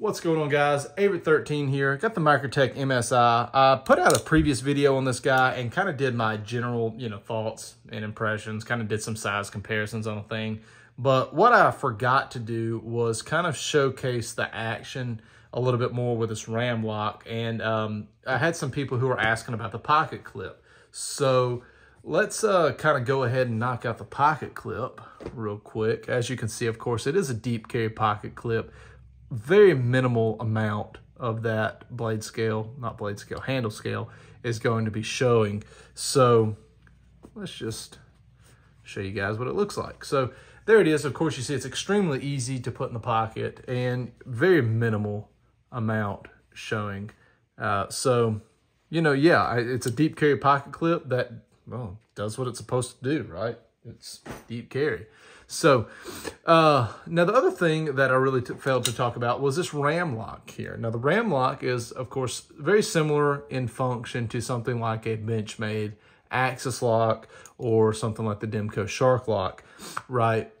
What's going on guys? Averitt13 here. Got the Microtech MSI. I put out a previous video on this guy and kind of did my general, you know, thoughts and impressions, kind of did some size comparisons on a thing. But what I forgot to do was kind of showcase the action a little bit more with this RAM-LOK. And um, I had some people who were asking about the pocket clip. So let's uh, kind of go ahead and knock out the pocket clip real quick. As you can see, of course, it is a deep carry pocket clip very minimal amount of that blade scale, not blade scale, handle scale is going to be showing. So let's just show you guys what it looks like. So there it is. Of course, you see it's extremely easy to put in the pocket and very minimal amount showing. Uh, so, you know, yeah, it's a deep carry pocket clip that, well, does what it's supposed to do, right? It's deep carry. So uh, now the other thing that I really failed to talk about was this RAM-LOK here. Now the RAM-LOK is of course very similar in function to something like a Benchmade Axis lock or something like the Demko Shark lock, right?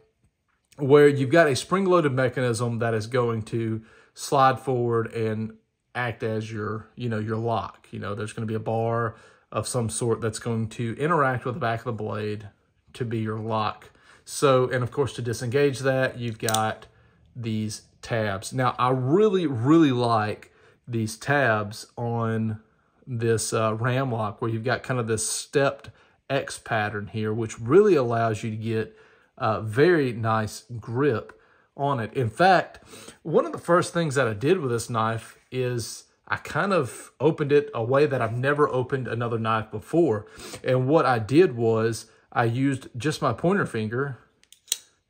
Where you've got a spring-loaded mechanism that is going to slide forward and act as your, you know, your lock. You know, there's going to be a bar of some sort that's going to interact with the back of the blade to be your lock so, and of course, to disengage that, you've got these tabs. Now, I really, really like these tabs on this uh, RAM-LOK where you've got kind of this stepped X pattern here, which really allows you to get a very nice grip on it. In fact, one of the first things that I did with this knife is I kind of opened it a way that I've never opened another knife before. And what I did was I used just my pointer finger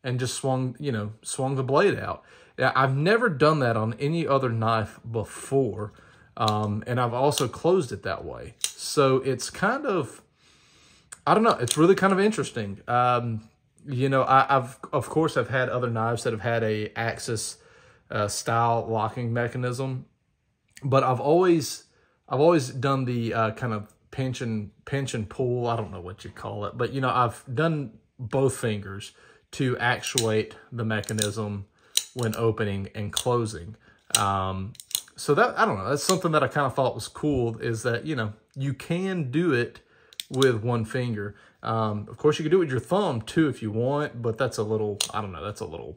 and just swung, you know, swung the blade out. I've never done that on any other knife before. Um, and I've also closed it that way. So it's kind of, I don't know, it's really kind of interesting. Um, you know, I, have of course, I've had other knives that have had a Axis uh, style locking mechanism, but I've always, I've always done the uh, kind of pinch and pinch and pull. I don't know what you call it, but you know, I've done both fingers to actuate the mechanism when opening and closing. Um, so that, I don't know, that's something that I kind of thought was cool is that, you know, you can do it with one finger. Um, of course, you can do it with your thumb too if you want, but that's a little, I don't know, that's a little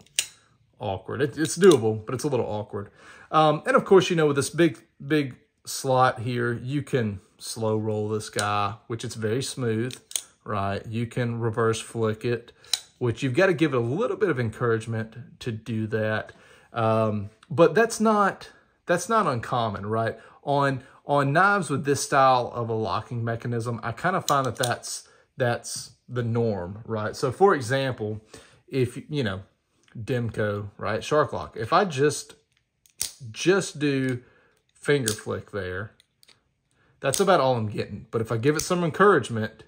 awkward. It, it's doable, but it's a little awkward. Um, and of course, you know, with this big, big slot here, you can slow roll this guy, which it's very smooth, right? You can reverse flick it, which you've got to give it a little bit of encouragement to do that. Um, but that's not, that's not uncommon, right? On, on knives with this style of a locking mechanism, I kind of find that that's, that's the norm, right? So for example, if, you know, Demko, right, Shark Lock, if I just, just do finger flick there, that's about all I'm getting. But if I give it some encouragement,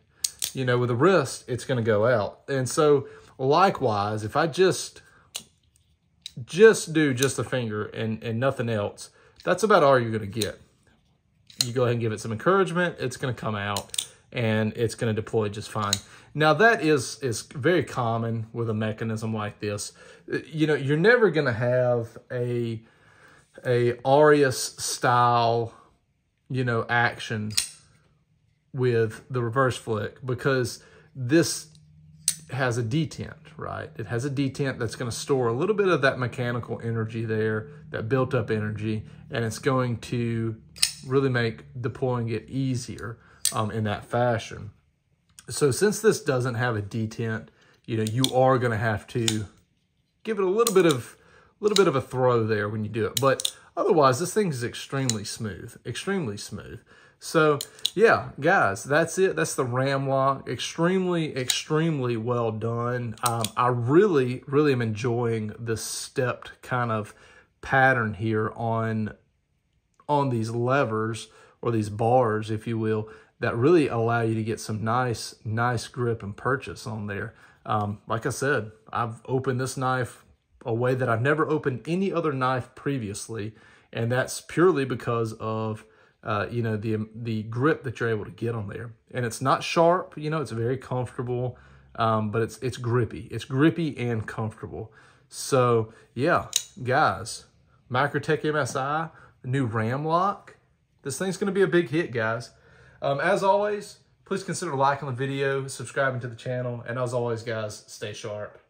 you know, with the wrist, it's going to go out. And so likewise, if I just, just do just the finger and, and nothing else, that's about all you're going to get. You go ahead and give it some encouragement. It's going to come out and it's going to deploy just fine. Now that is, is very common with a mechanism like this. You know, you're never going to have a, a Arius style you know, action with the reverse flick because this has a detent, right? It has a detent that's going to store a little bit of that mechanical energy there, that built up energy, and it's going to really make deploying it easier um, in that fashion. So since this doesn't have a detent, you know, you are going to have to give it a little bit of little bit of a throw there when you do it. But Otherwise, this thing is extremely smooth, extremely smooth. So yeah, guys, that's it. That's the RAM-LOK. Extremely, extremely well done. Um, I really, really am enjoying the stepped kind of pattern here on, on these levers or these bars, if you will, that really allow you to get some nice, nice grip and purchase on there. Um, like I said, I've opened this knife a way that I've never opened any other knife previously. And that's purely because of, uh, you know, the, the grip that you're able to get on there. And it's not sharp, you know, it's very comfortable, um, but it's, it's grippy. It's grippy and comfortable. So yeah, guys, Microtech MSI, new RAM-LOK. This thing's going to be a big hit, guys. Um, as always, please consider liking the video, subscribing to the channel, and as always, guys, stay sharp.